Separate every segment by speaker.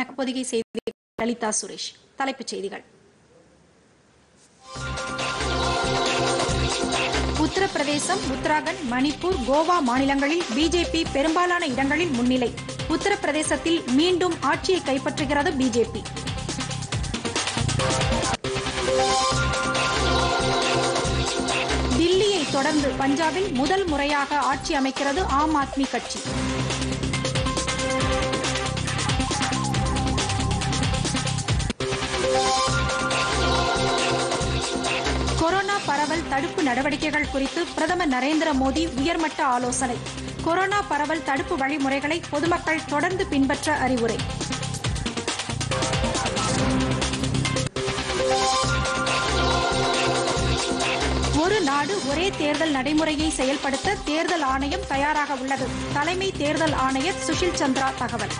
Speaker 1: வணக்கம் செய்தி லலிதா சுரேஷ் தலைப்புச் செய்திகள் உத்தரப்பிரதேசம் உத்தராகண்ட் மணிப்பூர் கோவா மாநிலங்களில் பிஜேபி பெரும்பாலான இடங்களில் முன்னிலை உத்தரப்பிரதேசத்தில் மீண்டும் ஆட்சியை கைப்பற்றுகிறது பிஜேபி தொடர்ந்து பஞ்சாபில் முதல் முறையாக ஆட்சி அமைக்கிறது ஆம் ஆத்மி கட்சி கொரோனா பரவல் தடுப்பு நடவடிக்கைகள் குறித்து பிரதமர் நரேந்திர மோடி உயர்மட்ட ஆலோசனை கொரோனா பரவல் தடுப்பு வழிமுறைகளை பொதுமக்கள் தொடர்ந்து பின்பற்ற அறிவுரை ஒரு நாடு ஒரே தேர்தல் நடைமுறையை செயல்படுத்த தேர்தல் ஆணையம் தயாராக உள்ளது தலைமை தேர்தல் ஆணையர் சுஷில் சந்திரா தகவல்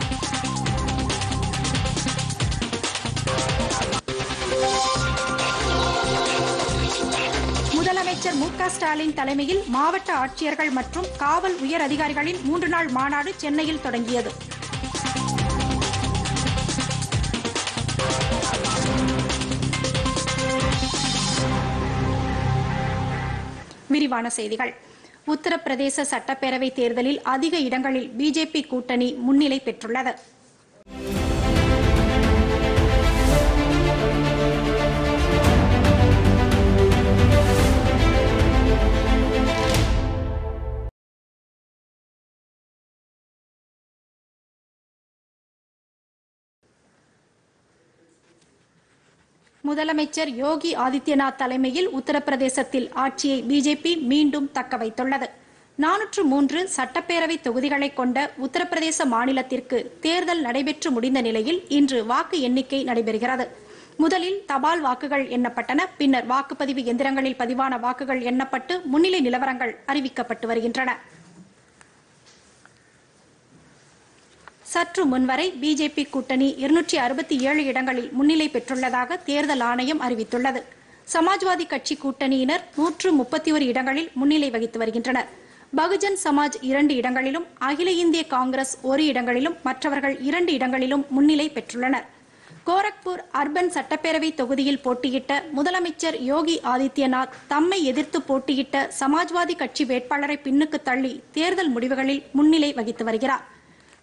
Speaker 1: முதலமைச்சர் மு ஸ்டாலின் தலைமையில் மாவட்ட ஆட்சியர்கள் மற்றும் காவல் உயர் அதிகாரிகளின் மூன்று நாள் மாநாடு சென்னையில் தொடங்கியது விரிவான செய்திகள் உத்தரப்பிரதேச சட்டப்பேரவை தேர்தலில் அதிக இடங்களில் பிஜேபி கூட்டணி முன்னிலை பெற்றுள்ளது முதலமைச்சர் யோகி ஆதித்யநாத் தலைமையில் உத்தரப்பிரதேசத்தில் ஆட்சியை பிஜேபி மீண்டும் தக்க வைத்துள்ளது நானூற்று மூன்று சட்டப்பேரவை தொகுதிகளை கொண்ட உத்தரப்பிரதேச மாநிலத்திற்கு தேர்தல் நடைபெற்று முடிந்த நிலையில் இன்று வாக்கு எண்ணிக்கை நடைபெறுகிறது முதலில் தபால் வாக்குகள் எண்ணப்பட்டன பின்னர் வாக்குப்பதிவு எந்திரங்களில் பதிவான வாக்குகள் எண்ணப்பட்டு முன்னிலை நிலவரங்கள் அறிவிக்கப்பட்டு வருகின்றன சற்று முன்வரை பிஜேபி கூட்டணி இருநூற்றி அறுபத்தி ஏழு இடங்களில் முன்னிலை பெற்றுள்ளதாக தேர்தல் ஆணையம் அறிவித்துள்ளது சமாஜ்வாதி கட்சி கூட்டணியினர் நூற்று முப்பத்தி ஒரு இடங்களில் முன்னிலை வகித்து வருகின்றனர் பகுஜன் சமாஜ் இரண்டு இடங்களிலும் அகில இந்திய காங்கிரஸ் ஒரு இடங்களிலும் மற்றவர்கள் இரண்டு இடங்களிலும் முன்னிலை பெற்றுள்ளனர் கோரக்பூர் அர்பன் சட்டப்பேரவை தொகுதியில் போட்டியிட்ட முதலமைச்சர் யோகி ஆதித்யநாத் தம்மை எதிர்த்து போட்டியிட்ட சமாஜ்வாதி கட்சி வேட்பாளரை பின்னுக்கு தள்ளி தேர்தல் முடிவுகளில் முன்னிலை வகித்து வருகிறார்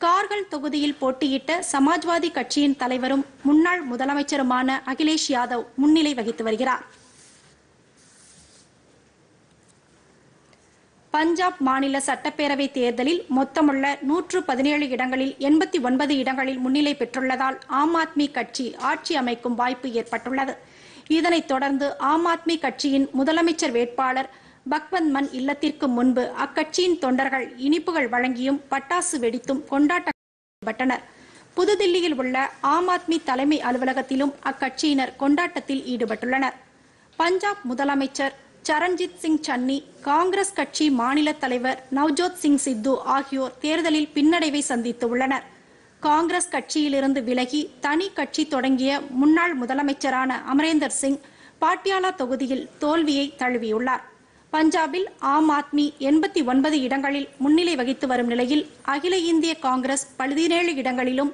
Speaker 1: கார்கள் தொகுதியில் போட்டியிட்ட சமாஜ்வாதி கட்சியின் தலைவரும் முன்னாள் முதலமைச்சருமான அகிலேஷ் யாதவ் முன்னிலை வகித்து வருகிறார் பஞ்சாப் மாநில சட்டப்பேரவை தேர்தலில் மொத்தமுள்ள நூற்று பதினேழு இடங்களில் எண்பத்தி ஒன்பது இடங்களில் முன்னிலை பெற்றுள்ளதால் ஆம் ஆத்மி கட்சி ஆட்சி அமைக்கும் வாய்ப்பு ஏற்பட்டுள்ளது இதனைத் தொடர்ந்து ஆம் ஆத்மி கட்சியின் முதலமைச்சர் வேட்பாளர் பக்வந்த் மன் இல்லத்திற்கு முன்பு அக்கட்சியின் தொண்டர்கள் இனிப்புகள் வழங்கியும் பட்டாசு வெடித்தும் கொண்டாட்டப்பட்டனர் புதுதில்லியில் உள்ள ஆம் ஆத்மி தலைமை அலுவலகத்திலும் அக்கட்சியினர் கொண்டாட்டத்தில் ஈடுபட்டுள்ளனர் பஞ்சாப் முதலமைச்சர் சரண்ஜித் சிங் சன்னி காங்கிரஸ் கட்சி மாநில தலைவர் நவ்ஜோத் சிங் சித்து ஆகியோர் தேர்தலில் பின்னடைவை சந்தித்து உள்ளனர் காங்கிரஸ் கட்சியிலிருந்து விலகி தனி கட்சி தொடங்கிய முன்னாள் முதலமைச்சரான அமரேந்தர் சிங் பாட்டியாலா தொகுதியில் தோல்வியை தழுவியுள்ளார் பஞ்சாபில் ஆம் ஆத்மி எண்பத்தி ஒன்பது இடங்களில் முன்னிலை வகித்து வரும் நிலையில் அகில இந்திய காங்கிரஸ் பதினேழு இடங்களிலும்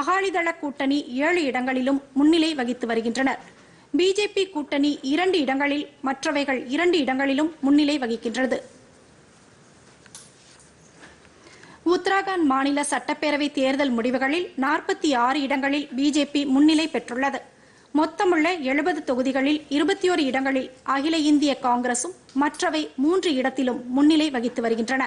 Speaker 1: அகாலிதள கூட்டணி ஏழு இடங்களிலும் முன்னிலை வகித்து வருகின்றனர் பிஜேபி கூட்டணி இரண்டு இடங்களில் மற்றவைகள் இரண்டு இடங்களிலும் முன்னிலை வகிக்கின்றது உத்தராகண்ட் மாநில சட்டப்பேரவை தேர்தல் முடிவுகளில் நாற்பத்தி ஆறு இடங்களில் பிஜேபி முன்னிலை பெற்றுள்ளது மொத்தமுள்ள எழுபது தொகுதிகளில் இருபத்தி ஒரு இடங்களில் அகில இந்திய காங்கிரசும் மற்றவை மூன்று இடத்திலும் முன்னிலை வகித்து வருகின்றன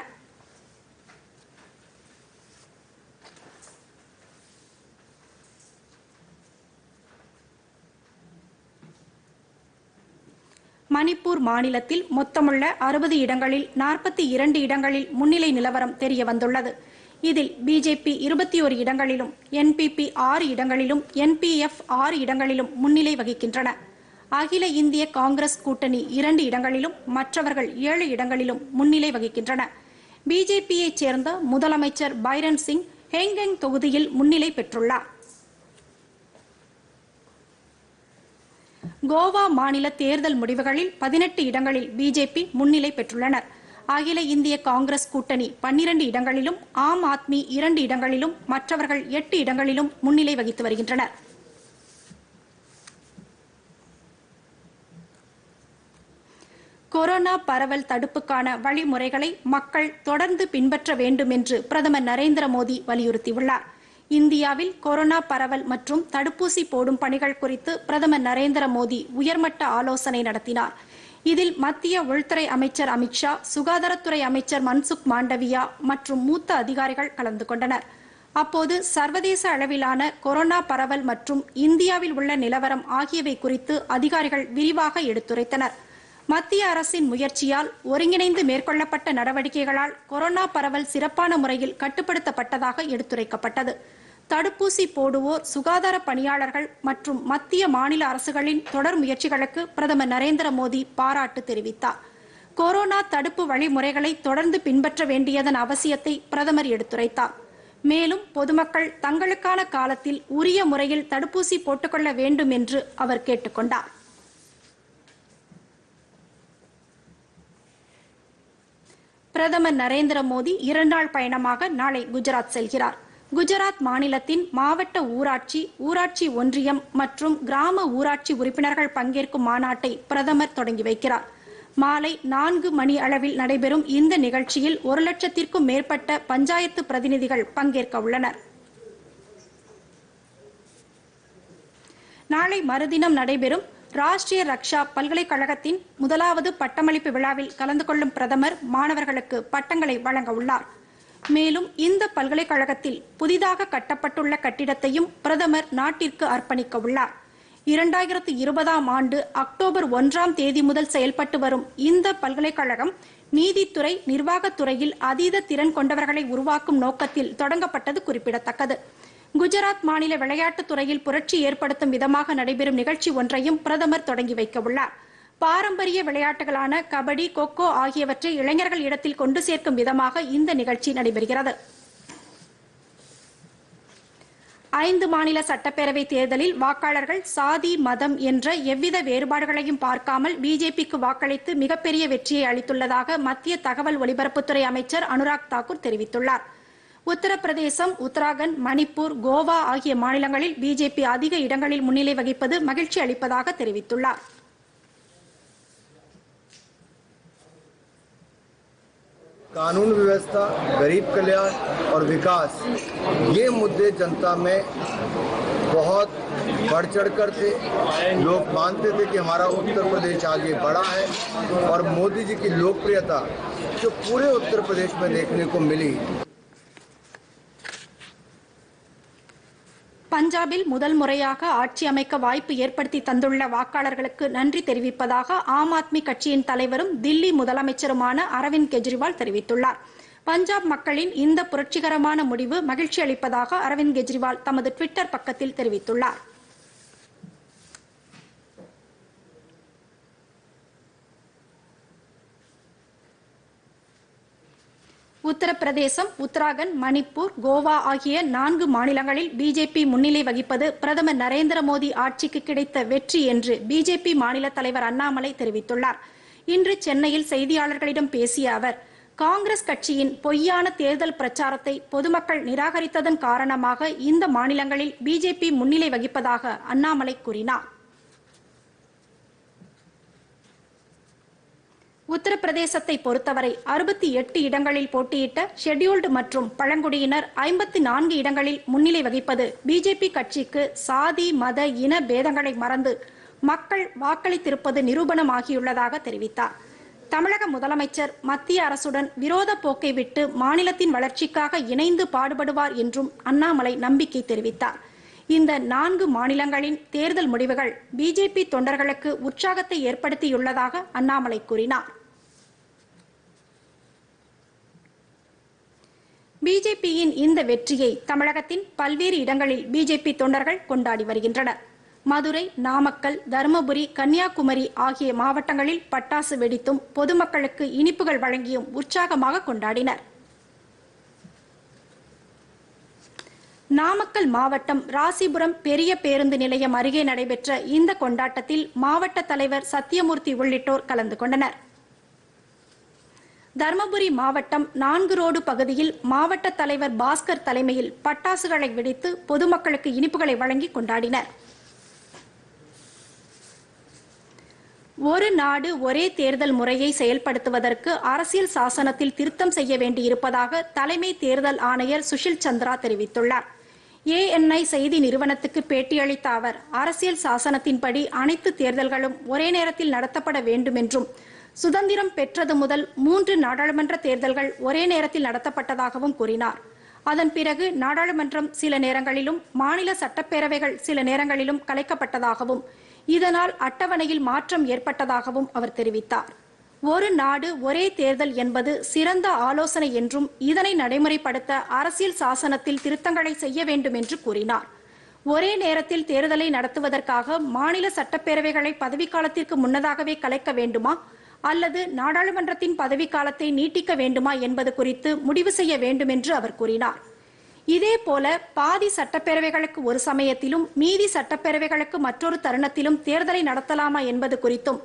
Speaker 1: மணிப்பூர் மாநிலத்தில் மொத்தமுள்ள அறுபது இடங்களில் நாற்பத்தி இரண்டு இடங்களில் முன்னிலை நிலவரம் தெரிய வந்துள்ளது இதில் பிஜேபி இருபத்தி ஒரு இடங்களிலும் என்பிபி ஆறு இடங்களிலும் என்பிஎஃப் ஆறு இடங்களிலும் முன்னிலை வகிக்கின்றன அகில இந்திய காங்கிரஸ் கூட்டணி இரண்டு இடங்களிலும் மற்றவர்கள் ஏழு இடங்களிலும் முன்னிலை வகிக்கின்றன பிஜேபியைச் சேர்ந்த முதலமைச்சர் பைரன் சிங் ஹேங்கெங் தொகுதியில் முன்னிலை பெற்றுள்ளார் கோவா மாநில தேர்தல் முடிவுகளில் பதினெட்டு இடங்களில் பிஜேபி முன்னிலை பெற்றுள்ளனா் அகில இந்திய காங்கிரஸ் கூட்டணி பன்னிரண்டு இடங்களிலும் ஆம் ஆத்மி இரண்டு இடங்களிலும் மற்றவர்கள் எட்டு இடங்களிலும் முன்னிலை வகித்து வருகின்றனர் கொரோனா பரவல் தடுப்புக்கான வழிமுறைகளை மக்கள் தொடர்ந்து பின்பற்ற வேண்டும் என்று பிரதமர் நரேந்திர மோடி வலியுறுத்தியுள்ளார் இந்தியாவில் கொரோனா பரவல் மற்றும் தடுப்பூசி போடும் பணிகள் குறித்து பிரதமர் நரேந்திர மோடி உயர்மட்ட ஆலோசனை நடத்தினார் இதில் மத்திய உள்துறை அமைச்சர் அமித்ஷா சுகாதாரத்துறை அமைச்சர் மன்சுக் மாண்டவியா மற்றும் மூத்த அதிகாரிகள் கலந்து கொண்டனர் அப்போது சர்வதேச அளவிலான கொரோனா பரவல் மற்றும் இந்தியாவில் உள்ள நிலவரம் ஆகியவை குறித்து அதிகாரிகள் விரிவாக எடுத்துரைத்தனர் மத்திய அரசின் முயற்சியால் ஒருங்கிணைந்து மேற்கொள்ளப்பட்ட நடவடிக்கைகளால் கொரோனா பரவல் சிறப்பான முறையில் கட்டுப்படுத்தப்பட்டதாக எடுத்துரைக்கப்பட்டது தடுப்பூசி போடுவோர் சுகாதார பணியாளர்கள் மற்றும் மத்திய மாநில அரசுகளின் தொடர் முயற்சிகளுக்கு பிரதமர் நரேந்திர மோடி பாராட்டு தெரிவித்தார் கொரோனா தடுப்பு வழிமுறைகளை தொடர்ந்து பின்பற்ற வேண்டியதன் அவசியத்தை பிரதமர் எடுத்துரைத்தார் மேலும் பொதுமக்கள் தங்களுக்கான காலத்தில் உரிய முறையில் தடுப்பூசி போட்டுக்கொள்ள வேண்டும் என்று அவர் கேட்டுக்கொண்டார் பிரதமர் நரேந்திர மோடி இரண்டாள் பயணமாக நாளை குஜராத் செல்கிறார் குஜராத் மாநிலத்தின் மாவட்ட ஊராட்சி ஊராட்சி ஒன்றியம் மற்றும் கிராம ஊராட்சி உறுப்பினர்கள் பங்கேற்கும் மாநாட்டை பிரதமர் தொடங்கி வைக்கிறார் மாலை நான்கு மணி அளவில் நடைபெறும் இந்த நிகழ்ச்சியில் ஒரு லட்சத்திற்கும் மேற்பட்ட பஞ்சாயத்து பிரதிநிதிகள் பங்கேற்க உள்ளனர் நாளை மறுதினம் நடைபெறும் ராஷ்டிரிய ரக்ஷா பல்கலைக்கழகத்தின் முதலாவது பட்டமளிப்பு விழாவில் கலந்து கொள்ளும் பிரதமர் மாணவர்களுக்கு பட்டங்களை வழங்க உள்ளார் மேலும் இந்த பல்கலைக்கழகத்தில் புதிதாக கட்டப்பட்டுள்ள கட்டிடத்தையும் பிரதமர் நாட்டிற்கு அர்ப்பணிக்க உள்ளார் இரண்டாயிரத்து இருபதாம் ஆண்டு அக்டோபர் ஒன்றாம் தேதி முதல் செயல்பட்டு வரும் இந்த பல்கலைக்கழகம் நீதித்துறை நிர்வாகத்துறையில் அதீத திறன் கொண்டவர்களை உருவாக்கும் நோக்கத்தில் தொடங்கப்பட்டது குறிப்பிடத்தக்கது குஜராத் மாநில விளையாட்டுத் துறையில் புரட்சி ஏற்படுத்தும் விதமாக நடைபெறும் நிகழ்ச்சி ஒன்றையும் பிரதமர் தொடங்கி வைக்க உள்ளார் பாரம்பரிய விளையாட்டுகளான கபடி கொக்கோ ஆகியவற்றை இளைஞர்கள் இடத்தில் கொண்டு சேர்க்கும் விதமாக இந்த நிகழ்ச்சி நடைபெறுகிறது ஐந்து மாநில சட்டப்பேரவை தேர்தலில் வாக்காளர்கள் சாதி மதம் என்ற எவ்வித வேறுபாடுகளையும் பார்க்காமல் பிஜேபிக்கு வாக்களித்து மிகப்பெரிய வெற்றியை அளித்துள்ளதாக மத்திய தகவல் ஒலிபரப்புத்துறை அமைச்சர் அனுராக் தாக்கூர் தெரிவித்துள்ளார் உத்தரப்பிரதேசம் உத்தராகண்ட் மணிப்பூர் கோவா ஆகிய மாநிலங்களில் பிஜேபி அதிக இடங்களில் முன்னிலை வகிப்பது மகிழ்ச்சி அளிப்பதாக தெரிவித்துள்ளாா் कानून व्यवस्था गरीब कल्याण और विकास ये मुद्दे जनता में बहुत बढ़ चढ़ कर थे लोग मानते थे कि हमारा उत्तर प्रदेश आगे बढ़ा है और मोदी जी की लोकप्रियता जो पूरे उत्तर प्रदेश में देखने को मिली பஞ்சாபில் முதல் முறையாக ஆட்சி அமைக்க வாய்ப்பு ஏற்படுத்தி தந்துள்ள வாக்காளர்களுக்கு நன்றி தெரிவிப்பதாக ஆம் ஆத்மி கட்சியின் தலைவரும் தில்லி முதலமைச்சருமான அரவிந்த் கெஜ்ரிவால் தெரிவித்துள்ளார் பஞ்சாப் மக்களின் இந்த புரட்சிகரமான முடிவு மகிழ்ச்சி அளிப்பதாக அரவிந்த் கெஜ்ரிவால் தமது டுவிட்டர் பக்கத்தில் தெரிவித்துள்ளாா் உத்தரப்பிரதேசம் உத்தராகண்ட் மணிப்பூர் கோவா ஆகிய நான்கு மாநிலங்களில் பிஜேபி முன்னிலை வகிப்பது பிரதமர் நரேந்திர மோடி ஆட்சிக்கு கிடைத்த வெற்றி என்று பிஜேபி மாநில தலைவர் அண்ணாமலை தெரிவித்துள்ளார் இன்று சென்னையில் செய்தியாளர்களிடம் பேசிய அவர் காங்கிரஸ் கட்சியின் பொய்யான தேர்தல் பிரச்சாரத்தை பொதுமக்கள் நிராகரித்ததன் காரணமாக இந்த மாநிலங்களில் பிஜேபி முன்னிலை வகிப்பதாக அண்ணாமலை கூறினார் உத்தரப்பிரதேசத்தை பொறுத்தவரை அறுபத்தி எட்டு இடங்களில் போட்டியிட்ட ஷெட்யூல்டு மற்றும் பழங்குடியினர் ஐம்பத்தி நான்கு இடங்களில் முன்னிலை வகிப்பது பிஜேபி கட்சிக்கு சாதி மத இன பேதங்களை மறந்து மக்கள் வாக்களித்திருப்பது நிரூபணமாகியுள்ளதாக தெரிவித்தார் தமிழக முதலமைச்சர் மத்திய அரசுடன் விரோத போக்கை விட்டு மாநிலத்தின் வளர்ச்சிக்காக இணைந்து பாடுபடுவார் என்றும் அண்ணாமலை நம்பிக்கை தெரிவித்தார் இந்த நான்கு மாநிலங்களின் தேர்தல் முடிவுகள் பிஜேபி தொண்டர்களுக்கு உற்சாகத்தை ஏற்படுத்தியுள்ளதாக அண்ணாமலை கூறினார் பிஜேபியின் இந்த வெற்றியை தமிழகத்தின் பல்வேறு இடங்களில் பிஜேபி தொண்டர்கள் கொண்டாடி வருகின்றனர் மதுரை நாமக்கல் தருமபுரி கன்னியாகுமரி ஆகிய மாவட்டங்களில் பட்டாசு வெடித்தும் பொதுமக்களுக்கு இனிப்புகள் வழங்கியும் உற்சாகமாக கொண்டாடினர் நாமக்கல் மாவட்டம் ராசிபுரம் பெரிய பேருந்து நிலையம் அருகே நடைபெற்ற இந்த கொண்டாட்டத்தில் மாவட்ட தலைவர் சத்தியமூர்த்தி உள்ளிட்டோர் கலந்து கொண்டனர் தருமபுரி மாவட்டம் நான்கு ரோடு பகுதியில் மாவட்ட தலைவர் பாஸ்கர் தலைமையில் பட்டாசுகளை வெடித்து பொதுமக்களுக்கு இனிப்புகளை வழங்கி கொண்டாடினர் ஒரு நாடு ஒரே தேர்தல் முறையை செயல்படுத்துவதற்கு அரசியல் சாசனத்தில் திருத்தம் செய்ய வேண்டியிருப்பதாக தலைமை தேர்தல் ஆணையர் சுஷில் சந்திரா தெரிவித்துள்ளார் ஏஎன்ஐ செய்தி நிறுவனத்துக்கு பேட்டியளித்த அவர் அரசியல் சாசனத்தின்படி அனைத்து தேர்தல்களும் ஒரே நேரத்தில் நடத்தப்பட வேண்டும் என்றும் சுதந்திரம் பெற்றது முதல் மூன்று நாடாளுமன்ற தேர்தல்கள் ஒரே நேரத்தில் நடத்தப்பட்டதாகவும் கூறினார் அதன் பிறகு நாடாளுமன்றம் சில நேரங்களிலும் மாநில சட்டப்பேரவைகள் சில நேரங்களிலும் கலைக்கப்பட்டதாகவும் இதனால் அட்டவணையில் மாற்றம் ஏற்பட்டதாகவும் அவர் தெரிவித்தார் ஒரு நாடு ஒரே தேர்தல் என்பது சிறந்த ஆலோசனை என்றும் இதனை நடைமுறைப்படுத்த அரசியல் சாசனத்தில் திருத்தங்களை செய்ய வேண்டும் என்று கூறினார் ஒரே நேரத்தில் தேர்தலை நடத்துவதற்காக மாநில சட்டப்பேரவைகளை பதவிக்காலத்திற்கு முன்னதாகவே கலைக்க வேண்டுமா அல்லது நாடாளுமன்றத்தின் பதவிக்காலத்தை நீட்டிக்க வேண்டுமா என்பது குறித்து முடிவு செய்ய வேண்டும் என்று அவர் கூறினார் இதேபோல பாதி சட்டப்பேரவைகளுக்கு ஒரு சமயத்திலும் மீதி சட்டப்பேரவைகளுக்கு மற்றொரு தருணத்திலும் தேர்தலை நடத்தலாமா என்பது குறித்தும்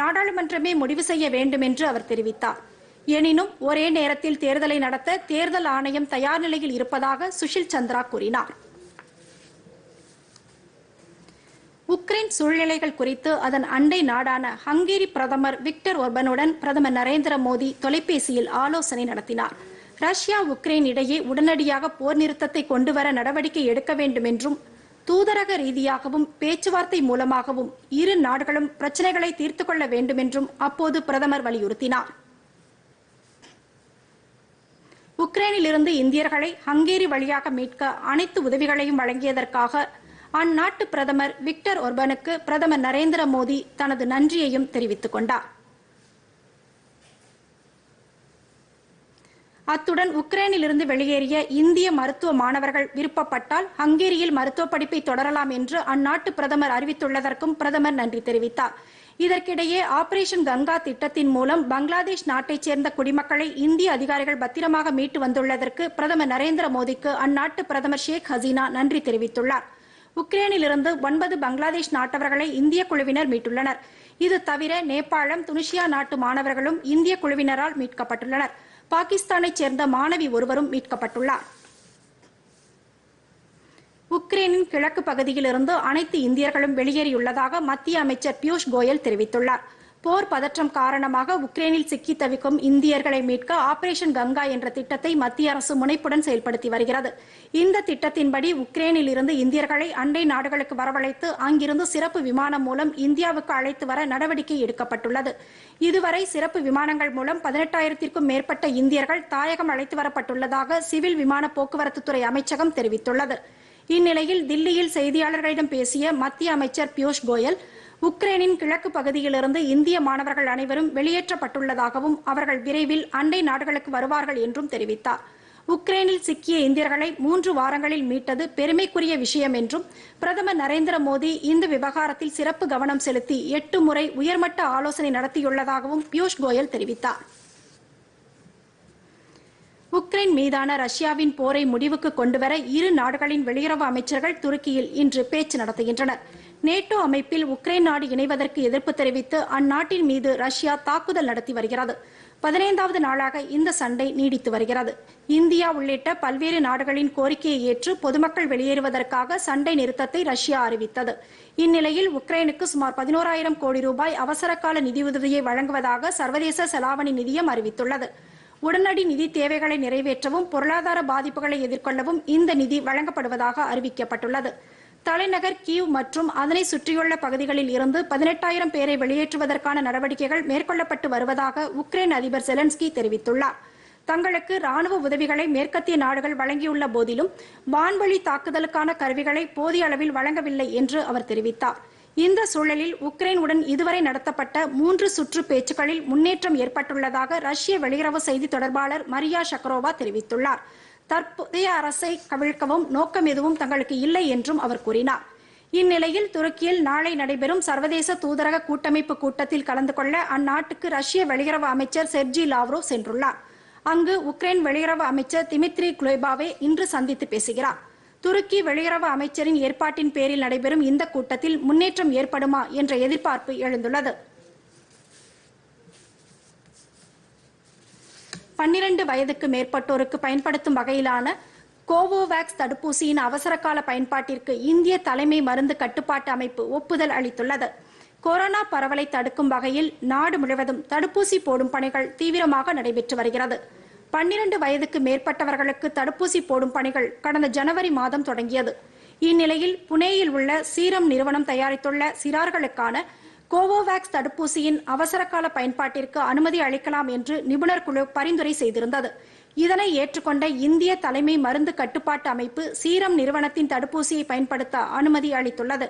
Speaker 1: நாடாளுமன்றமே முடிவு செய்ய வேண்டும் என்று அவர் தெரிவித்தார் எனினும் ஒரே நேரத்தில் தேர்தலை நடத்த தேர்தல் ஆணையம் தயார் நிலையில் இருப்பதாக சுஷில் சந்திரா கூறினார் உக்ரைன் சூழ்நிலைகள் குறித்து அதன் அண்டை நாடான ஹங்கேரி பிரதமர் விக்டர் ஒர்பனுடன் பிரதமர் நரேந்திர மோடி தொலைபேசியில் ஆலோசனை நடத்தினார் ரஷ்யா உக்ரைன் இடையே உடனடியாக போர் நிறுத்தத்தை கொண்டுவர நடவடிக்கை எடுக்க வேண்டும் என்றும் தூதரக ரீதியாகவும் பேச்சுவார்த்தை மூலமாகவும் இரு நாடுகளும் பிரச்சினைகளை தீர்த்துக் கொள்ள வேண்டும் என்றும் அப்போது பிரதமர் வலியுறுத்தினார் உக்ரைனிலிருந்து இந்தியர்களை ஹங்கேரி வழியாக மீட்க அனைத்து உதவிகளையும் வழங்கியதற்காக அந்நாட்டு பிரதமர் விக்டர் ஒர்பனுக்கு பிரதமர் நரேந்திர மோடி தனது நன்றியையும் தெரிவித்துக் கொண்டார் அத்துடன் உக்ரைனிலிருந்து வெளியேறிய இந்திய மருத்துவ மாணவர்கள் விருப்பப்பட்டால் ஹங்கேரியில் மருத்துவ படிப்பை தொடரலாம் என்று அந்நாட்டு பிரதமர் அறிவித்துள்ளதற்கும் பிரதமர் நன்றி தெரிவித்தார் இதற்கிடையே ஆபரேஷன் கங்கா திட்டத்தின் மூலம் பங்களாதேஷ் நாட்டைச் சேர்ந்த குடிமக்களை இந்திய அதிகாரிகள் பத்திரமாக மீட்டு வந்துள்ளதற்கு பிரதமர் நரேந்திர மோடிக்கு அந்நாட்டு பிரதமர் ஷேக் ஹசீனா நன்றி தெரிவித்துள்ளார் உக்ரைனிலிருந்து ஒன்பது பங்களாதேஷ் நாட்டவர்களை இந்திய குழுவினர் மீட்டுள்ளனர் இது தவிர நேபாளம் துனிஷியா நாட்டு மாணவர்களும் இந்திய குழுவினரால் மீட்கப்பட்டுள்ளனா் பாகிஸ்தானைச் சேர்ந்த மாணவி ஒருவரும் மீட்கப்பட்டுள்ளார் உக்ரைனின் கிழக்கு பகுதியிலிருந்து அனைத்து இந்தியர்களும் வெளியேறியுள்ளதாக மத்திய அமைச்சர் பியூஷ் கோயல் தெரிவித்துள்ளார் போர் பதற்றம் காரணமாக உக்ரைனில் சிக்கி தவிக்கும் இந்தியர்களை மீட்க ஆபரேஷன் கங்கா என்ற திட்டத்தை மத்திய அரசு முனைப்புடன் செயல்படுத்தி வருகிறது இந்த திட்டத்தின்படி உக்ரைனில் இருந்து இந்தியர்களை அண்டை நாடுகளுக்கு வரவழைத்து அங்கிருந்து சிறப்பு விமானம் மூலம் இந்தியாவுக்கு அழைத்து வர நடவடிக்கை எடுக்கப்பட்டுள்ளது இதுவரை சிறப்பு விமானங்கள் மூலம் பதினெட்டாயிரத்திற்கும் மேற்பட்ட இந்தியர்கள் தாயகம் அழைத்து வரப்பட்டுள்ளதாக சிவில் விமான போக்குவரத்துத்துறை அமைச்சகம் தெரிவித்துள்ளது இந்நிலையில் தில்லியில் செய்தியாளர்களிடம் பேசிய மத்திய அமைச்சர் பியூஷ் கோயல் உக்ரைனின் கிழக்கு பகுதியிலிருந்து இந்திய மாணவர்கள் அனைவரும் வெளியேற்றப்பட்டுள்ளதாகவும் அவர்கள் விரைவில் அண்டை நாடுகளுக்கு வருவார்கள் என்றும் தெரிவித்தார் உக்ரைனில் சிக்கிய இந்தியர்களை மூன்று வாரங்களில் மீட்டது பெருமைக்குரிய விஷயம் என்றும் பிரதமர் நரேந்திர மோடி இந்த விவகாரத்தில் சிறப்பு கவனம் செலுத்தி எட்டு முறை உயர்மட்ட ஆலோசனை நடத்தியுள்ளதாகவும் பியூஷ் கோயல் தெரிவித்தார் உக்ரைன் மீதான ரஷ்யாவின் போரை முடிவுக்கு கொண்டுவர இரு நாடுகளின் வெளியுறவு அமைச்சர்கள் துருக்கியில் இன்று பேச்சு நடத்துகின்றனர் நேட்டோ அமைப்பில் உக்ரைன் நாடு இணைவதற்கு எதிர்ப்பு தெரிவித்து அந்நாட்டின் மீது ரஷ்யா தாக்குதல் நடத்தி வருகிறது பதினைந்தாவது நாளாக இந்த சண்டை நீடித்து வருகிறது இந்தியா உள்ளிட்ட பல்வேறு நாடுகளின் கோரிக்கையை ஏற்று பொதுமக்கள் வெளியேறுவதற்காக சண்டை நிறுத்தத்தை ரஷ்யா அறிவித்தது இந்நிலையில் உக்ரைனுக்கு சுமார் பதினோராயிரம் கோடி ரூபாய் அவசரகால நிதியுதவியை வழங்குவதாக சர்வதேச செலாவணி நிதியம் அறிவித்துள்ளது உடனடி நிதி தேவைகளை நிறைவேற்றவும் பொருளாதார பாதிப்புகளை எதிர்கொள்ளவும் இந்த நிதி வழங்கப்படுவதாக அறிவிக்கப்பட்டுள்ளது தலைநகர் கீவ் மற்றும் அதனை சுற்றியுள்ள பகுதிகளில் இருந்து பதினெட்டாயிரம் பேரை வெளியேற்றுவதற்கான நடவடிக்கைகள் மேற்கொள்ளப்பட்டு வருவதாக உக்ரைன் அதிபர் செலன்ஸ்கி தெரிவித்துள்ளார் தங்களுக்கு ராணுவ உதவிகளை மேற்கத்திய நாடுகள் வழங்கியுள்ள போதிலும் வான்வழி தாக்குதலுக்கான கருவிகளை போதிய அளவில் வழங்கவில்லை என்று அவர் தெரிவித்தார் இந்த சூழலில் உக்ரைனுடன் இதுவரை நடத்தப்பட்ட மூன்று சுற்று பேச்சுக்களில் முன்னேற்றம் ஏற்பட்டுள்ளதாக ரஷ்ய வெளியுறவு செய்தி தொடர்பாளர் மரியா ஷக்ரோவா தெரிவித்துள்ளாா் தற்போதைய அரசை கவிழ்க்கவும் நோக்கம் எதுவும் தங்களுக்கு இல்லை என்றும் அவர் கூறினார் இந்நிலையில் துருக்கியில் நாளை நடைபெறும் சர்வதேச தூதரக கூட்டமைப்பு கூட்டத்தில் கலந்து கொள்ள அந்நாட்டுக்கு ரஷ்ய வெளியுறவு அமைச்சர் செர்ஜி லாவ்ரோ சென்றுள்ளார் அங்கு உக்ரைன் வெளியுறவு அமைச்சர் திமித்ரி குலேபாவை இன்று சந்தித்து பேசுகிறார் துருக்கி வெளியுறவு அமைச்சரின் ஏற்பாட்டின் பேரில் நடைபெறும் இந்த கூட்டத்தில் முன்னேற்றம் ஏற்படுமா என்ற எதிர்பார்ப்பு எழுந்துள்ளது பன்னிரண்டு வயதுக்கு மேற்பட்டோருக்கு பயன்படுத்தும் வகையிலான கோவோவேக்ஸ் தடுப்பூசியின் அவசரகால பயன்பாட்டிற்கு இந்திய தலைமை மருந்து கட்டுப்பாட்டு அமைப்பு ஒப்புதல் அளித்துள்ளது கொரோனா பரவலை தடுக்கும் வகையில் நாடு முழுவதும் தடுப்பூசி போடும் பணிகள் தீவிரமாக நடைபெற்று வருகிறது பன்னிரண்டு வயதுக்கு மேற்பட்டவர்களுக்கு தடுப்பூசி போடும் பணிகள் கடந்த ஜனவரி மாதம் தொடங்கியது இந்நிலையில் புனேயில் உள்ள சீரம் நிறுவனம் தயாரித்துள்ள சிறார்களுக்கான கோவோவேக்ஸ் தடுப்பூசியின் அவசரகால பயன்பாட்டிற்கு அனுமதி அளிக்கலாம் என்று நிபுணர் குழு பரிந்துரை செய்திருந்தது இதனை ஏற்றுக்கொண்ட இந்திய தலைமை மருந்து கட்டுப்பாட்டு அமைப்பு சீரம் நிறுவனத்தின் தடுப்பூசியை பயன்படுத்த அனுமதி அளித்துள்ளது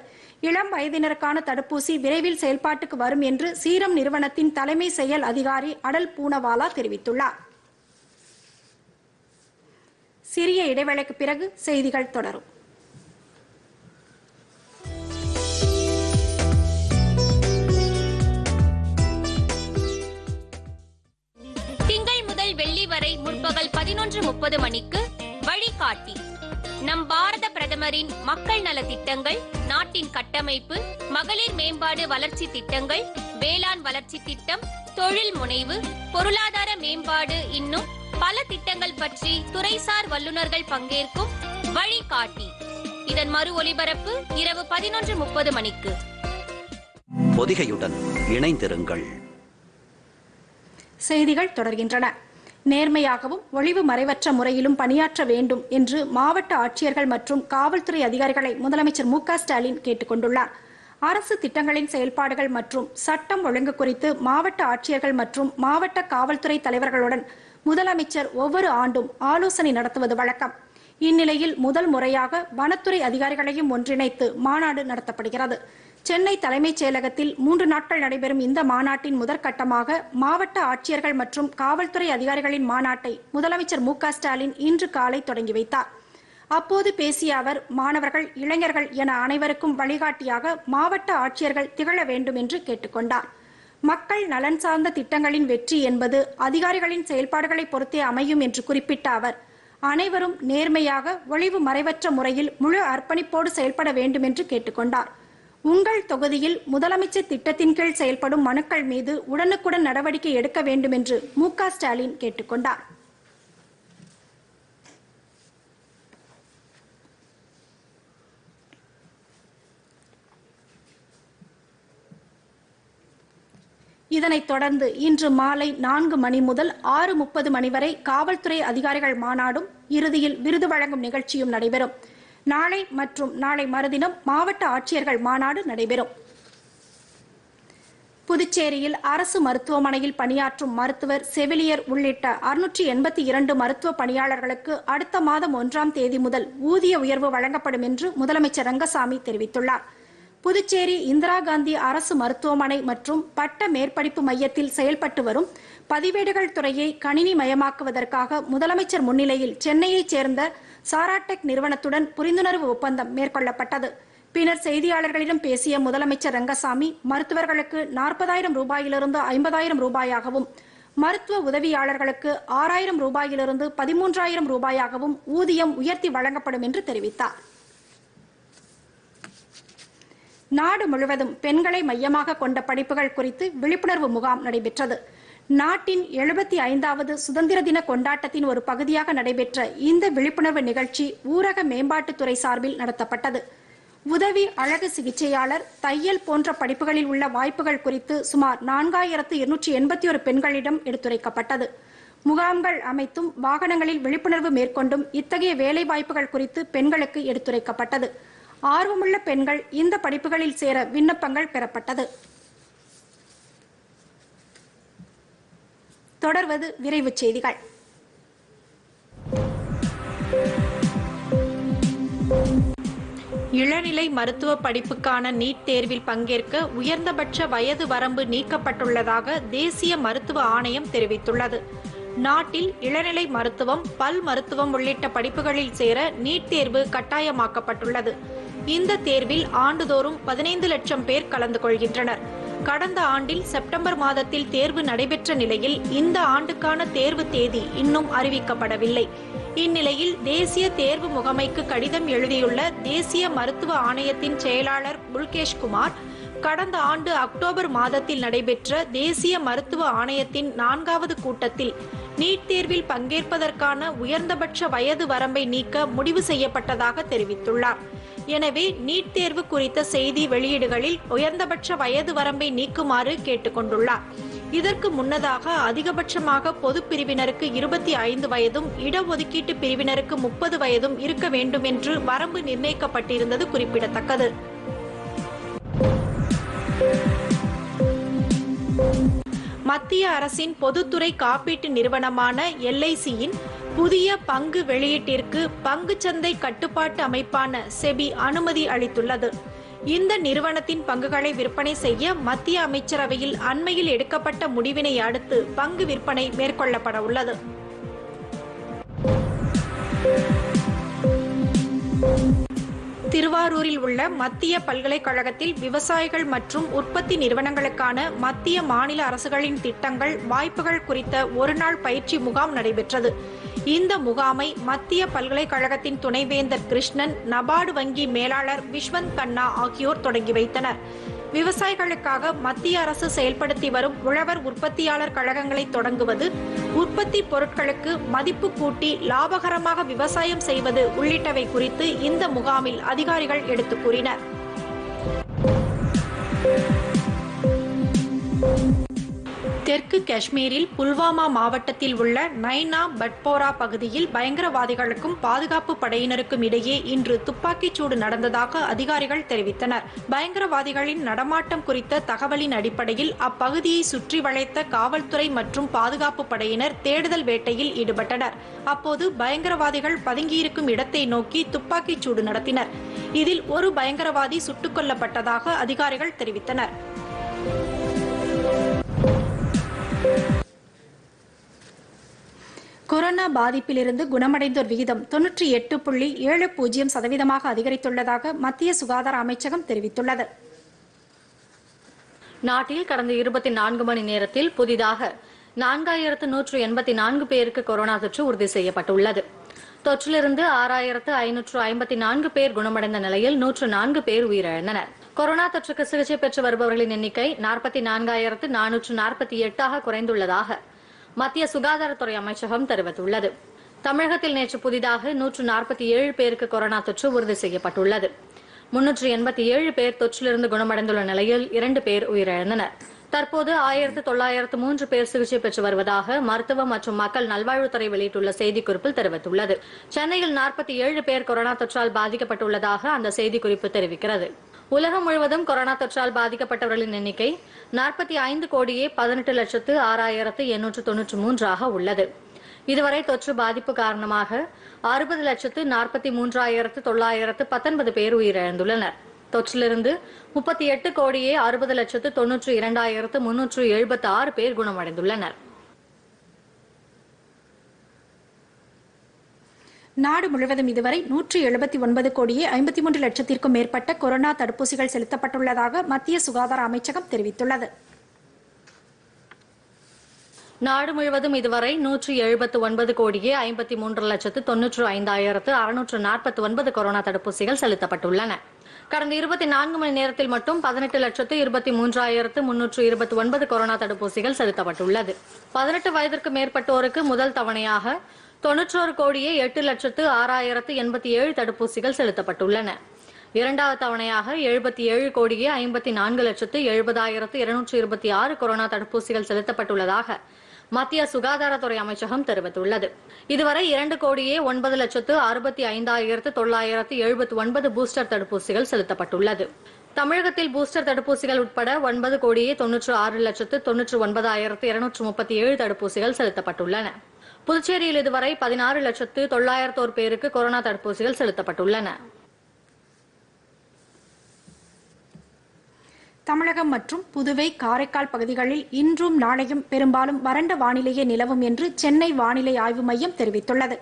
Speaker 1: இளம் வயதினருக்கான தடுப்பூசி விரைவில் செயல்பாட்டுக்கு வரும் என்று சீரம் நிறுவனத்தின் தலைமை செயல் அதிகாரி அடல் பூனவாலா தெரிவித்துள்ளார் சிறிய இடைவேளைக்கு பிறகு செய்திகள் தொடரும் மூன்று முப்பது மணிக்கு வழிகாட்டி நம் பாரத பிரதமரின் மக்கள் நல திட்டங்கள் நாட்டின் கட்டமைப்பு மகளிர் மேம்பாடு வளர்ச்சி திட்டங்கள் வேளாண் வளர்ச்சி திட்டம் தொழில் முனைவு பொருளாதார மேம்பாடு இன்னும் பல திட்டங்கள் பற்றி துறைசார் வல்லுநர்கள் பங்கேற்கும் வழிகாட்டி இதன் மறு ஒலிபரப்பு இரவு பதினொன்று முப்பது மணிக்கு பொதிகையுடன் இணைந்திருங்கள் செய்திகள் தொடர்கின்றன நேர்மையாகவும் ஒளிவு மறைவற்ற முறையிலும் பணியாற்ற வேண்டும் என்று மாவட்ட ஆட்சியர்கள் மற்றும் காவல்துறை அதிகாரிகளை முதலமைச்சர் மு ஸ்டாலின் கேட்டுக் கொண்டுள்ளார் அரசு திட்டங்களின் செயல்பாடுகள் மற்றும் சட்டம் ஒழுங்கு குறித்து மாவட்ட ஆட்சியர்கள் மற்றும் மாவட்ட காவல்துறை தலைவர்களுடன் முதலமைச்சர் ஒவ்வொரு ஆண்டும் ஆலோசனை நடத்துவது வழக்கம் இந்நிலையில் முதல் முறையாக வனத்துறை அதிகாரிகளையும் ஒன்றிணைத்து மாநாடு நடத்தப்படுகிறது சென்னை தலைமைச் செயலகத்தில் மூன்று நாட்கள் நடைபெறும் இந்த மாநாட்டின் முதற்கட்டமாக மாவட்ட ஆட்சியர்கள் மற்றும் காவல்துறை அதிகாரிகளின் மாநாட்டை முதலமைச்சர் மு ஸ்டாலின் இன்று காலை தொடங்கி வைத்தார் அப்போது பேசிய அவர் மாணவர்கள் இளைஞர்கள் என அனைவருக்கும் வழிகாட்டியாக மாவட்ட ஆட்சியர்கள் திகழ வேண்டும் என்று கேட்டுக்கொண்டார் மக்கள் நலன் சார்ந்த திட்டங்களின் வெற்றி என்பது அதிகாரிகளின் செயல்பாடுகளை பொறுத்தே அமையும் என்று குறிப்பிட்ட அவர் அனைவரும் நேர்மையாக ஒளிவு மறைவற்ற முறையில் முழு அர்ப்பணிப்போடு செயல்பட வேண்டும் என்று கேட்டுக்கொண்டாா் உங்கள் தொகுதியில் முதலமைச்சர் திட்டத்தின் கீழ் செயல்படும் மனுக்கள் மீது உடனுக்குடன் நடவடிக்கை எடுக்க வேண்டும் என்று மு க ஸ்டாலின் கேட்டுக்கொண்டார் இதனைத் தொடர்ந்து இன்று மாலை நான்கு மணி முதல் ஆறு முப்பது மணி வரை காவல்துறை அதிகாரிகள் மாநாடும் இறுதியில் விருது வழங்கும் நிகழ்ச்சியும் நடைபெறும் நாளை மற்றும் நாளை மறுதினம் மாவட்ட ஆட்சியர்கள் மாநாடு நடைபெறும் புதுச்சேரியில் அரசு மருத்துவமனையில் பணியாற்றும் மருத்துவர் செவிலியர் உள்ளிட்ட அறுநூற்றி எண்பத்தி இரண்டு மருத்துவ பணியாளர்களுக்கு அடுத்த மாதம் ஒன்றாம் தேதி முதல் ஊதிய உயர்வு வழங்கப்படும் என்று முதலமைச்சர் ரங்கசாமி தெரிவித்துள்ளார் புதுச்சேரி இந்திரா காந்தி அரசு மருத்துவமனை மற்றும் பட்ட மேற்படிப்பு மையத்தில் செயல்பட்டு வரும் பதிவேடுகள் துறையை கணினி மயமாக்குவதற்காக முதலமைச்சர் முன்னிலையில் சென்னையைச் சேர்ந்த சாராடெக் நிறுவனத்துடன் புரிந்துணர்வு ஒப்பந்தம் மேற்கொள்ளப்பட்டது பின்னர் செய்தியாளர்களிடம் பேசிய முதலமைச்சர் ரங்கசாமி மருத்துவர்களுக்கு நாற்பதாயிரம் ரூபாயிலிருந்து ஐம்பதாயிரம் ரூபாயாகவும் மருத்துவ உதவியாளர்களுக்கு ஆறாயிரம் ரூபாயிலிருந்து பதிமூன்றாயிரம் ரூபாயாகவும் ஊதியம் உயர்த்தி வழங்கப்படும் என்று தெரிவித்தார் நாடு முழுவதும் பெண்களை மையமாக கொண்ட படிப்புகள் குறித்து விழிப்புணர்வு முகாம் நடைபெற்றது நாட்டின் எழுபத்தி ஐந்தாவது சுதந்திர தின கொண்டாட்டத்தின் ஒரு பகுதியாக நடைபெற்ற இந்த விழிப்புணர்வு நிகழ்ச்சி ஊரக மேம்பாட்டுத்துறை சார்பில் நடத்தப்பட்டது உதவி அழகு சிகிச்சையாளர் தையல் போன்ற படிப்புகளில் உள்ள வாய்ப்புகள் குறித்து சுமார் நான்காயிரத்து இருநூற்றி எண்பத்தி ஒரு பெண்களிடம் எடுத்துரைக்கப்பட்டது முகாம்கள் அமைத்தும் வாகனங்களில் விழிப்புணர்வு மேற்கொண்டும் இத்தகைய வேலை வாய்ப்புகள் குறித்து பெண்களுக்கு எடுத்துரைக்கப்பட்டது ஆர்வமுள்ள பெண்கள் இந்த படிப்புகளில் சேர விண்ணப்பங்கள் பெறப்பட்டது தொடர்வது விரைவு செய்திகள் இளநிலை மருத்துவ படிப்புக்கான நீட் தேர்வில் பங்கேற்க உயர்ந்தபட்ச வயது வரம்பு நீக்கப்பட்டுள்ளதாக தேசிய மருத்துவ ஆணையம் தெரிவித்துள்ளது நாட்டில் இளநிலை மருத்துவம் பல் மருத்துவம் உள்ளிட்ட படிப்புகளில் சேர நீட் தேர்வு கட்டாயமாக்கப்பட்டுள்ளது இந்த தேர்வில் ஆண்டுதோறும் பதினைந்து லட்சம் பேர் கலந்து கொள்கின்றனர் கடந்த ஆண்டில் செப்டம்பர் மாதத்தில் தேர்வு நடைபெற்ற நிலையில் இந்த ஆண்டுக்கான தேர்வு தேதி இன்னும் அறிவிக்கப்படவில்லை இந்நிலையில் தேசிய தேர்வு முகமைக்கு கடிதம் எழுதியுள்ள தேசிய மருத்துவ ஆணையத்தின் செயலாளர் புல்கேஷ் குமார் கடந்த ஆண்டு அக்டோபர் மாதத்தில் நடைபெற்ற தேசிய மருத்துவ ஆணையத்தின் நான்காவது கூட்டத்தில் நீட் தேர்வில் பங்கேற்பதற்கான உயர்ந்தபட்ச வயது வரம்பை நீக்க முடிவு செய்யப்பட்டதாக தெரிவித்துள்ளார் எனவே நீட் தேர்வு குறித்த செய்தி வெளியீடுகளில் உயர்ந்தபட்ச வயது வரம்பை நீக்குமாறு கேட்டுக்கொண்டுள்ளார் இதற்கு முன்னதாக அதிகபட்சமாக பொது பிரிவினருக்கு இருபத்தி ஐந்து வயதும் இடஒதுக்கீட்டு பிரிவினருக்கு முப்பது வயதும் இருக்க வேண்டும் என்று வரம்பு நிர்ணயிக்கப்பட்டிருந்தது குறிப்பிடத்தக்கது மத்திய அரசின் பொதுத்துறை காப்பீட்டு நிறுவனமான எல்ஐசியின் புதிய பங்கு வெளியீட்டிற்கு சந்தை கட்டுப்பாட்டு அமைப்பான செபி அனுமதி அளித்துள்ளது இந்த நிறுவனத்தின் பங்குகளை விற்பனை செய்ய மத்திய அமைச்சரவையில் அண்மையில் எடுக்கப்பட்ட முடிவினை அடுத்து பங்கு விற்பனை மேற்கொள்ளப்பட உள்ளது திருவாரூரில் உள்ள மத்திய பல்கலைக்கழகத்தில் விவசாயிகள் மற்றும் உற்பத்தி நிறுவனங்களுக்கான மத்திய மாநில அரசுகளின் திட்டங்கள் வாய்ப்புகள் குறித்த ஒருநாள் பயிற்சி முகாம் நடைபெற்றது இந்த முகாமை மத்திய பல்கலைக்கழகத்தின் துணைவேந்தர் கிருஷ்ணன் நபார்டு வங்கி மேலாளர் விஸ்வந்த் கண்ணா ஆகியோர் தொடங்கி வைத்தனர் விவசாயிகளுக்காக மத்திய அரசு செயல்படுத்தி வரும் உழவர் உற்பத்தியாளர் கழகங்களை தொடங்குவது உற்பத்தி பொருட்களுக்கு மதிப்பு கூட்டி லாபகரமாக விவசாயம் செய்வது உள்ளிட்டவை குறித்து இந்த முகாமில் அதிகாரிகள் எடுத்துக் கூறினா் தெற்கு காஷ்மீரில் புல்வாமா மாவட்டத்தில் உள்ள நைனா பட்போரா பகுதியில் பயங்கரவாதிகளுக்கும் பாதுகாப்பு படையினருக்கும் இடையே இன்று துப்பாக்கிச் சூடு நடந்ததாக அதிகாரிகள் தெரிவித்தனர் பயங்கரவாதிகளின் நடமாட்டம் குறித்த தகவலின் அடிப்படையில் அப்பகுதியை சுற்றி வளைத்த காவல்துறை மற்றும் பாதுகாப்பு படையினர் தேடுதல் வேட்டையில் ஈடுபட்டனர் அப்போது பயங்கரவாதிகள் பதுங்கியிருக்கும் இடத்தை நோக்கி துப்பாக்கிச் சூடு நடத்தினர் இதில் ஒரு பயங்கரவாதி சுட்டுக் கொல்லப்பட்டதாக அதிகாரிகள் தெரிவித்தனர் கொரோனா பாதிப்பிலிருந்து குணமடைந்தோர் விகிதம் தொன்னூற்றி எட்டு புள்ளி ஏழு பூஜ்ஜியம் சதவீதமாக அதிகரித்துள்ளதாக மத்திய சுகாதார அமைச்சகம் தெரிவித்துள்ளது
Speaker 2: நாட்டில் கடந்த இருபத்தி நான்கு மணி நேரத்தில் புதிதாக நான்காயிரத்து நூற்று எண்பத்தி நான்கு பேருக்கு கொரோனா தொற்று உறுதி செய்யப்பட்டுள்ளது தொற்றிலிருந்து ஆறாயிரத்து ஐநூற்று ஐம்பத்தி நான்கு பேர் குணமடைந்த நிலையில் நூற்று நான்கு பேர் உயிரிழந்தனர் கொரோனா தொற்றுக்கு சிகிச்சை பெற்று வருபவர்களின் எண்ணிக்கை நாற்பத்தி நான்காயிரத்து நானூற்று நாற்பத்தி எட்டாக குறைந்துள்ளதாக மத்திய சுகாதாரத்துறை அமைச்சகம் தெரிவித்துள்ளது தமிழகத்தில் நேற்று புதிதாக நூற்று நாற்பத்தி ஏழு பேருக்கு கொரோனா தொற்று உறுதி செய்யப்பட்டுள்ளது முன்னூற்று எண்பத்தி ஏழு பேர் தொற்றிலிருந்து குணமடைந்துள்ள நிலையில் இரண்டு பேர் உயிரிழந்தனர் தற்போது ஆயிரத்து தொள்ளாயிரத்து மூன்று பேர் சிகிச்சை பெற்று வருவதாக மருத்துவ மற்றும் மக்கள் நல்வாழ்வுத்துறை வெளியிட்டுள்ள செய்திக்குறிப்பில் தெரிவித்துள்ளது சென்னையில் நாற்பத்தி ஏழு பேர் கொரோனா தொற்றால் பாதிக்கப்பட்டுள்ளதாக அந்த செய்திக்குறிப்பு தெரிவிக்கிறது உலகம் முழுவதும் கொரோனா தொற்றால் பாதிக்கப்பட்டவர்களின் எண்ணிக்கை நாற்பத்தி ஐந்து கோடியே பதினெட்டு லட்சத்து ஆறாயிரத்து எண்ணூற்று தொன்னூற்று மூன்றாக உள்ளது இதுவரை தொற்று பாதிப்பு காரணமாக அறுபது லட்சத்து நாற்பத்தி மூன்றாயிரத்து தொள்ளாயிரத்து பத்தொன்பது பேர் உயிரிழந்துள்ளனர் தொற்றிலிருந்து முப்பத்தி எட்டு கோடியே அறுபது லட்சத்து தொன்னூற்று இரண்டாயிரத்து முன்னூற்று எழுபத்தி ஆறு பேர் குணமடைந்துள்ளனர்
Speaker 1: நாடு முழுவதும் இதுவரை நூற்றி எழுபத்தி ஒன்பது கோடியே ஐம்பத்தி மூன்று லட்சத்திற்கும் மேற்பட்ட கொரோனா தடுப்பூசிகள் செலுத்தப்பட்டுள்ளதாக மத்திய சுகாதார அமைச்சகம் தெரிவித்துள்ளது
Speaker 2: நாடு முழுவதும் இதுவரை நூற்றி எழுபத்து ஒன்பது கோடியே ஐம்பத்தி மூன்று லட்சத்து தொன்னூற்று ஐந்தாயிரத்து அறுநூற்று நாற்பத்தி ஒன்பது கொரோனா தடுப்பூசிகள் செலுத்தப்பட்டுள்ளன கடந்த இருபத்தி நான்கு மணி நேரத்தில் மட்டும் பதினெட்டு லட்சத்து இருபத்தி மூன்றாயிரத்து முன்னூற்று இருபத்தி ஒன்பது கொரோனா தடுப்பூசிகள் செலுத்தப்பட்டுள்ளது பதினெட்டு வயதிற்கு மேற்பட்டோருக்கு முதல் தவணையாக தொன்னூற்றோரு கோடியே எட்டு லட்சத்து ஆறாயிரத்து எண்பத்தி ஏழு தடுப்பூசிகள் செலுத்தப்பட்டுள்ளன இரண்டாவது தவணையாக எழுபத்தி ஏழு கோடியே ஐம்பத்தி நான்கு லட்சத்து எழுபதாயிரத்து இருநூற்றி இருபத்தி ஆறு கொரோனா தடுப்பூசிகள் செலுத்தப்பட்டுள்ளதாக மத்திய சுகாதாரத்துறை அமைச்சகம் தெரிவித்துள்ளது இதுவரை இரண்டு கோடியே ஒன்பது லட்சத்து அறுபத்தி ஐந்தாயிரத்து தொள்ளாயிரத்து எழுபத்தி ஒன்பது பூஸ்டர் தடுப்பூசிகள் செலுத்தப்பட்டுள்ளது தமிழகத்தில் பூஸ்டர் தடுப்பூசிகள் உட்பட ஒன்பது கோடியே தொன்னூற்று ஆறு லட்சத்து தொன்னூற்று ஒன்பதாயிரத்து இருநூற்று முப்பத்தி ஏழு தடுப்பூசிகள் செலுத்தப்பட்டுள்ளன புதுச்சேரியில் இதுவரை பதினாறு லட்சத்து தொள்ளாயிரத்தோர் பேருக்கு கொரோனா தடுப்பூசிகள் செலுத்தப்பட்டுள்ளன
Speaker 1: தமிழகம் மற்றும் புதுவை காரைக்கால் பகுதிகளில் இன்றும் நாளையும் பெரும்பாலும் வறண்ட வானிலையே நிலவும் என்று சென்னை வானிலை ஆய்வு மையம் தெரிவித்துள்ளது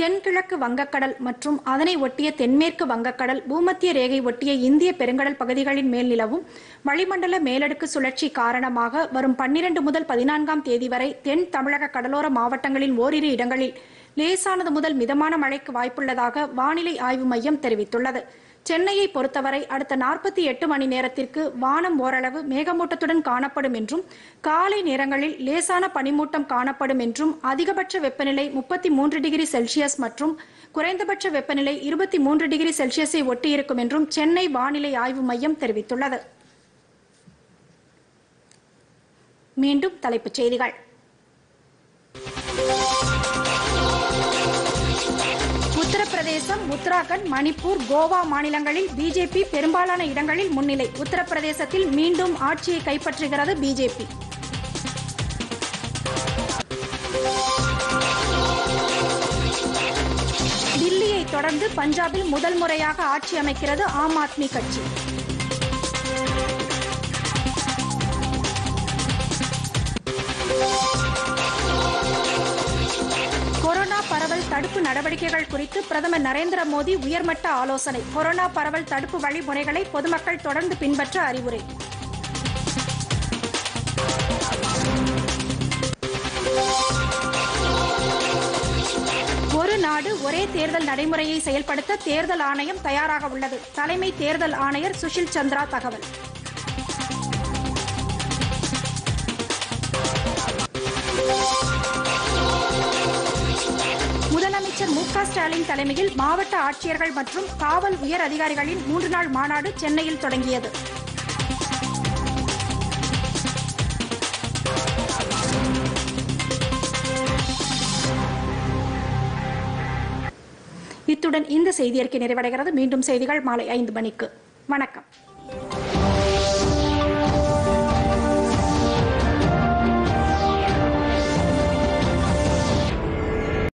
Speaker 1: தென்கிழக்கு வங்கக்கடல் மற்றும் அதனை ஒட்டிய தென்மேற்கு வங்கக்கடல் பூமத்திய ரேகை ஒட்டிய இந்திய பெருங்கடல் பகுதிகளின் மேல் நிலவும் வளிமண்டல மேலடுக்கு சுழற்சி காரணமாக வரும் பன்னிரண்டு முதல் பதினான்காம் தேதி வரை தென் தமிழக கடலோர மாவட்டங்களின் ஓரிரு இடங்களில் லேசானது முதல் மிதமான மழைக்கு வாய்ப்புள்ளதாக வானிலை ஆய்வு மையம் தெரிவித்துள்ளது சென்னையை பொறுத்தவரை அடுத்த நாற்பத்தி எட்டு மணி நேரத்திற்கு வானம் ஓரளவு மேகமூட்டத்துடன் காணப்படும் என்றும் காலை நேரங்களில் லேசான பனிமூட்டம் காணப்படும் என்றும் அதிகபட்ச வெப்பநிலை முப்பத்தி மூன்று டிகிரி செல்சியஸ் மற்றும் குறைந்தபட்ச வெப்பநிலை இருபத்தி மூன்று டிகிரி செல்சியஸை ஒட்டியிருக்கும் என்றும் சென்னை வானிலை ஆய்வு மையம் தெரிவித்துள்ளது மீண்டும் தலைப்புச் செய்திகள் உத்தரப்பிரதேசம் உத்தராகண்ட் மணிப்பூர் கோவா மாநிலங்களில் பிஜேபி பெரும்பாலான இடங்களில் முன்னிலை உத்தரப்பிரதேசத்தில் மீண்டும் ஆட்சியை கைப்பற்றுகிறது பிஜேபி தில்லியை தொடர்ந்து பஞ்சாபில் முதல் முறையாக ஆட்சி அமைக்கிறது ஆம் ஆத்மி கட்சி தடுப்பு நடவடிக்கைகள் குறித்து பிரதமர் நரேந்திர மோடி உயர்மட்ட ஆலோசனை கொரோனா பரவல் தடுப்பு வழிமுறைகளை பொதுமக்கள் தொடர்ந்து பின்பற்ற அறிவுரை ஒரு நாடு ஒரே தேர்தல் நடைமுறையை செயல்படுத்த தேர்தல் ஆணையம் தயாராக உள்ளது தலைமை தேர்தல் ஆணையர் சுஷில் சந்திரா தகவல் மு ஸ்டாலின் தலைமையில் மாவட்ட ஆட்சியர்கள் மற்றும் காவல் உயர் அதிகாரிகளின் மூன்று நாள் மாநாடு சென்னையில் தொடங்கியது இத்துடன் இந்த செய்தியறிக்கை நிறைவடைகிறது மீண்டும் செய்திகள் மாலை ஐந்து மணிக்கு வணக்கம்